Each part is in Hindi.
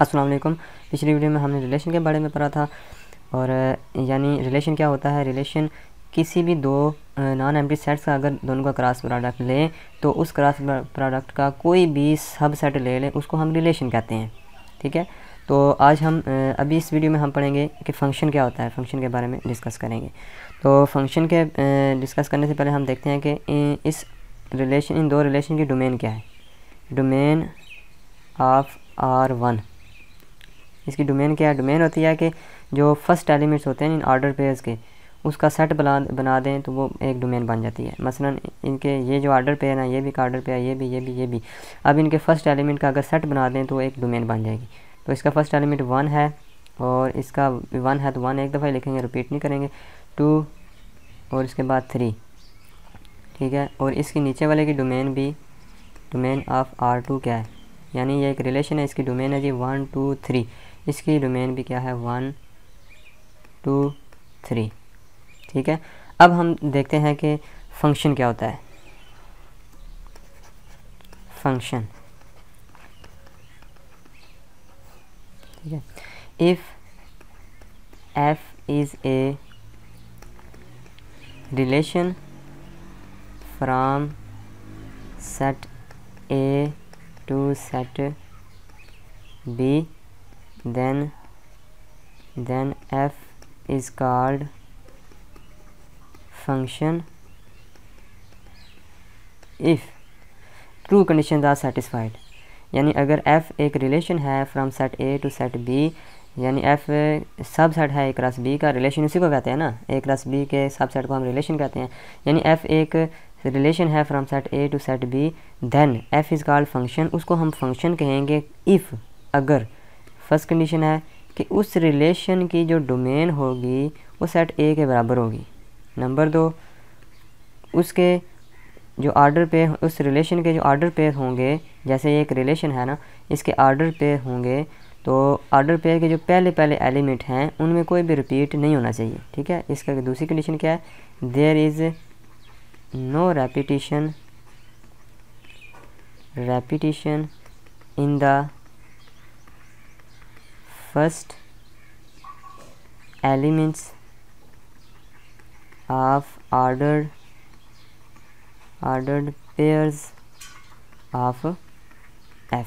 अस्सलाम वालेकुम। पिछली वीडियो में हमने रिलेशन के बारे में पढ़ा था और यानी रिलेशन क्या होता है? रिलेशन किसी भी दो नॉन एम्प्टी सेट्स का अगर दोनों का क्रॉस प्रोडक्ट लें तो उस क्रॉस प्रोडक्ट का कोई भी सब सेट ले लें, उसको हम रिलेशन कहते हैं। ठीक है? तो आज हम अभी इस वीडियो में हम पढ़ेंगे कि फ़ंक्शन क्या होता है फ़ंक्शन के बारे में डिस्कस करेंगे। तो फ़ंक्शन के डिस्कस करने से पहले हम देखते हैं कि इस रिलेशन इन दो रिलेशन की डोमेन क्या है? डोमेन ऑफ़ आर वन इसकी डोमेन क्या है? डोमेन होती है कि जो फ़र्स्ट एलिमेंट्स होते हैं इन ऑर्डर पेयर्स के, उसका सेट बना बना दें तो वो एक डोमेन बन जाती है। मसलन इनके ये जो ऑर्डर पेयर है, ये भी ऑर्डर पेयर ये भी ये भी ये भी। अब इनके फ़र्स्ट एलिमेंट का अगर सेट बना दें तो एक डोमेन बन जाएगी। तो इसका फ़र्स्ट एलिमेंट वन है और इसका वन है तो वन एक दफ़ा लिखेंगे रिपीट नहीं करेंगे। टू और इसके बाद थ्री ठीक है? और इसके नीचे वाले की डोमेन भी डोमेन ऑफ़ आर टू क्या है? यानी ये एक रिलेशन है, इसकी डोमेन है जी वन टू थ्री इसकी डोमेन भी क्या है? वन टू थ्री ठीक है? अब हम देखते हैं कि फ़ंक्शन क्या होता है। फ़ंक्शन ठीक है? If f is a relation from set A to set B then then f is called function. If true condition are satisfied यानी अगर f एक रिलेशन है from set A to set B यानी f सब सेट है एक रस बी का रिलेशन उसी को कहते हैं ना? एक रस बी के सब सेट को हम रिलेशन कहते हैं। यानी f एक रिलेशन है from set A to set B then f is called function उसको हम फ़ंक्शन कहेंगे इफ़ अगर। फ़र्स्ट कंडीशन है कि उस रिलेशन की जो डोमेन होगी, वो सेट ए के बराबर होगी। नंबर दो, उसके जो आर्डर पे उस रिलेशन के जो आर्डर पे होंगे, जैसे एक रिलेशन है ना, इसके आर्डर पे होंगे तो आर्डर पेयर के जो पहले पहले एलिमेंट हैं, उनमें कोई भी रिपीट नहीं होना चाहिए, ठीक है? इसका दूसरी कंडीशन क्या है? There is no repetition repetition in the first elements of ordered ordered pairs of f.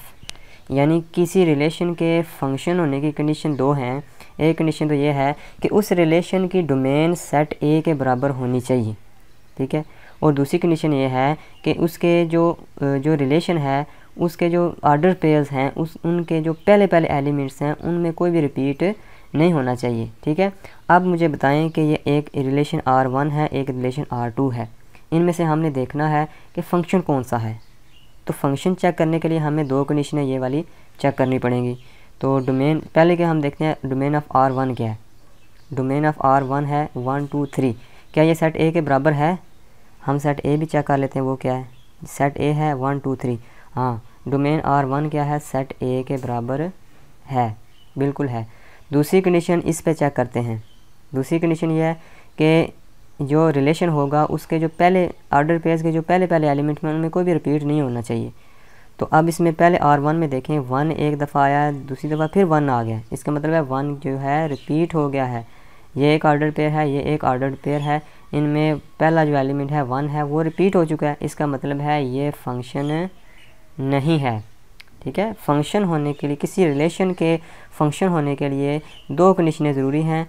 यानी किसी रिलेशन के फ़ंक्शन होने की कंडीशन दो हैं। एक कंडीशन तो ये है कि उस रिलेशन की डोमेन सेट ए के बराबर होनी चाहिए। ठीक है? और दूसरी कंडीशन ये है कि उसके जो जो रिलेशन है उसके जो आर्डर पेयर्स हैं, उस, उनके जो पहले पहले एलिमेंट्स हैं, उनमें कोई भी रिपीट नहीं होना चाहिए, ठीक है? अब मुझे बताएँ कि ये एक रिलेशन आर वन है, एक रिलेशन आर टू है। इनमें से हमने देखना है कि फ़ंक्शन कौन सा है। तो फ़ंक्शन चेक करने के लिए हमें दो कंडीशनें ये वाली चेक करनी पड़ेंगी। तो डोमेन पहले के हम देखते हैं डोमेन ऑफ़ आर वन क्या है? डोमेन ऑफ़ आर वन है वन टू थ्री क्या ये सेट ए के बराबर है? हम सेट ए भी चेक कर लेते हैं, वो क्या है? सेट ए है वन टू थ्री हाँ डोमेन आर वन क्या है? सेट ए के बराबर है। बिल्कुल है। दूसरी कंडीशन इस पे चेक करते हैं। दूसरी कंडीशन ये है कि जो रिलेशन होगा, उसके जो पहले आर्डर पेयर्स के जो पहले पहले एलिमेंट में, उनमें कोई भी रिपीट नहीं होना चाहिए। तो अब इसमें पहले आर वन में देखें। वन एक दफ़ा आया, दूसरी दफ़ा फिर वन आ गया। इसका मतलब है वन जो है रिपीट हो गया है। ये एक ऑर्डर पेयर है, ये एक ऑर्डर पेयर है। इनमें पहला जो एलिमेंट है, वन है, वो रिपीट हो चुका है। इसका मतलब है ये फ़ंक्शन नहीं है। ठीक है? फ़ंक्शन होने के लिए, किसी रिलेशन के फ़ंक्शन होने के लिए दो कंडीशनें ज़रूरी हैं।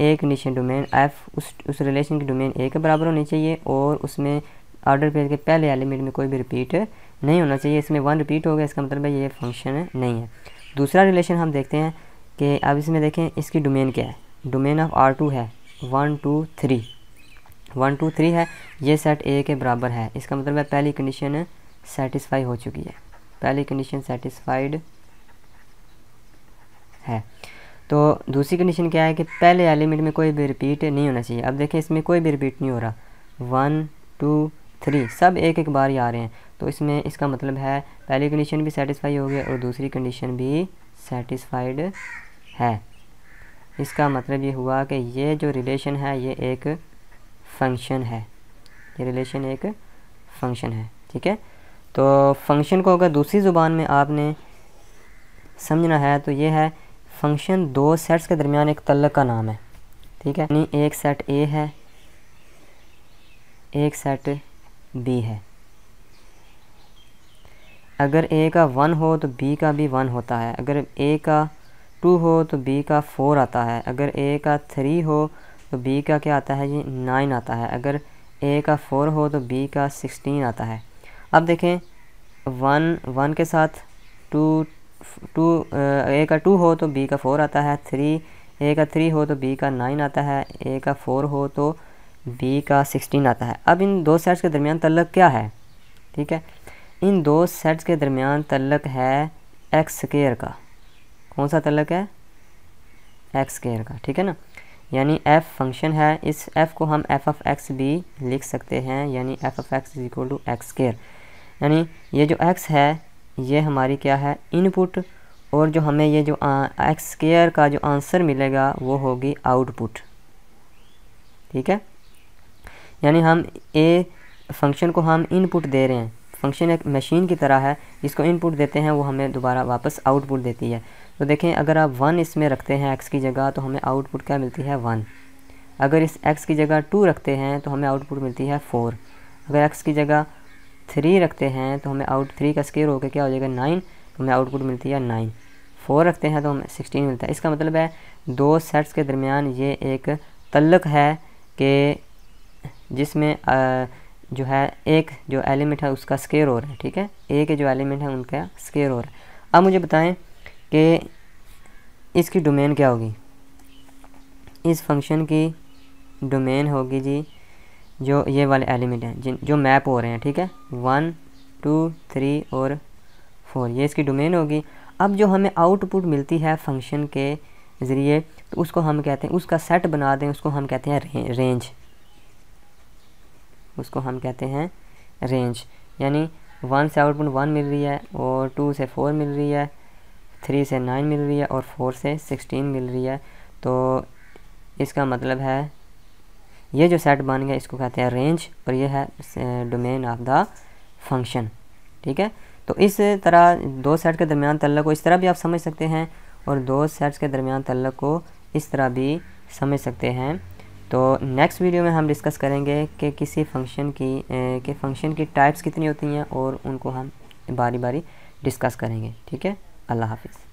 एक कंडीशन डोमेन एफ़ उस उस रिलेशन की डोमेन ए के बराबर होनी चाहिए और उसमें ऑर्डर पेज के पहले एलिमेंट में कोई भी रिपीट नहीं होना चाहिए। इसमें वन रिपीट हो गया, इसका मतलब है ये फ़ंक्शन नहीं है। दूसरा रिलेशन हम देखते हैं कि अब इसमें देखें, इसकी डोमेन क्या है? डोमेन ऑफ़ आर टू है। One two three one two three है। ये सेट ए के बराबर है। इसका मतलब है पहली कंडीशन सेटिस्फाई हो चुकी है। पहली कंडीशन सेटिस्फाइड है। तो दूसरी कंडीशन क्या है कि पहले एलिमेंट में कोई भी रिपीट नहीं होना चाहिए। अब देखें, इसमें कोई भी रिपीट नहीं हो रहा। वन टू थ्री सब एक एक बार ही आ रहे हैं। तो इसमें इसका मतलब है, पहली कंडीशन भी सेटिस्फाई हो गया और दूसरी कंडीशन भी सेटिस्फाइड है। इसका मतलब ये हुआ कि ये जो रिलेशन है, ये एक फ़ंक्शन है। ये रिलेशन एक फ़ंक्शन है। ठीक है? तो फ़ंक्शन को अगर दूसरी ज़ुबान में आपने समझना है तो ये है फ़ंक्शन दो सेट्स के दरमियान एक तल्लक का नाम है, ठीक है? यानी एक सेट ए है, एक सेट बी है। अगर ए का वन हो तो बी का भी वन होता है। अगर ए का टू हो तो बी का फोर आता है। अगर ए का थ्री हो तो बी का क्या आता है? जी नाइन आता है। अगर ए का फोर हो तो बी का सिक्सटीन आता है। अब देखें वन वन के साथ टू टू ए का टू हो तो बी का फोर आता है थ्री ए का थ्री हो तो बी का नाइन आता है ए का फोर हो तो बी का सिक्सटीन आता है। अब इन दो सेट्स के दरमियान तल्लक क्या है? ठीक है? इन दो सेट्स के दरमियान तल्लक है एक्स स्केयर का। कौन सा तल्लक है? एक्स स्केयर का। ठीक है ना? यानी एफ़ फ़ंक्शन है। इस एफ़ को हम एफ़ ऑफ़ एक्स भी लिख सकते हैं, यानी f of x is equal to x square यानी ये जो एक्स है, ये हमारी क्या है? इनपुट और जो हमें ये जो एक्स स्केयर का जो आंसर मिलेगा, वो होगी आउटपुट ठीक है? यानी हम ए फ़ंक्शन को हम इनपुट दे रहे हैं. फ़ंक्शन एक मशीन की तरह है, जिसको इनपुट देते हैं, वो हमें दोबारा वापस आउटपुट देती है. तो देखें, अगर आप वन इसमें रखते हैं एक्स की जगह तो हमें आउटपुट क्या मिलती है? वन अगर इस एक्स की जगह टू रखते हैं तो हमें आउटपुट मिलती है फोर अगर एक्स की जगह थ्री रखते हैं तो हमें आउट थ्री का स्केयर होकर क्या हो जाएगा नाइन तो हमें आउटपुट मिलती है नाइन फोर रखते हैं तो हमें सिक्सटीन मिलता है। इसका मतलब है दो सेट्स के दरमियान ये एक तल्लक है कि जिसमें जो है एक जो एलिमेंट है उसका स्केयर हो रहा है, ठीक है? ए के जो एलिमेंट है उनका स्केयर हो रहा है। अब मुझे बताएँ कि इसकी डोमेन क्या होगी? इस फ़ंक्शन की डोमेन होगी जी जो ये वाले एलिमेंट हैं, जिन, जो मैप हो रहे हैं, ठीक है? वन टू थ्री और फोर ये इसकी डोमेन होगी। अब जो हमें आउटपुट मिलती है फ़ंक्शन के ज़रिए तो उसको हम कहते हैं, उसका सेट बना दें, उसको हम कहते हैं रेंज उसको हम कहते हैं रेंज यानी वन से आउटपुट वन मिल रही है, और टू से फोर मिल रही है थ्री से नाइन मिल रही है, और फोर से सिक्सटीन मिल रही है. तो इसका मतलब है ये जो सेट बन गया, इसको कहते हैं रेंज और ये है डोमेन ऑफ़ द फ़ंक्शन ठीक है? तो इस तरह दो सेट के दरमियान तल्लक को इस तरह भी आप समझ सकते हैं, और दो सेट्स के दरमियान तल्लक को इस तरह भी समझ सकते हैं। तो नेक्स्ट वीडियो में हम डिस्कस करेंगे कि किसी फ़ंक्शन की के फ़ंक्शन की टाइप्स कितनी होती हैं, और उनको हम बारी बारी डिस्कस करेंगे, ठीक है? अल्लाह हाफिज़।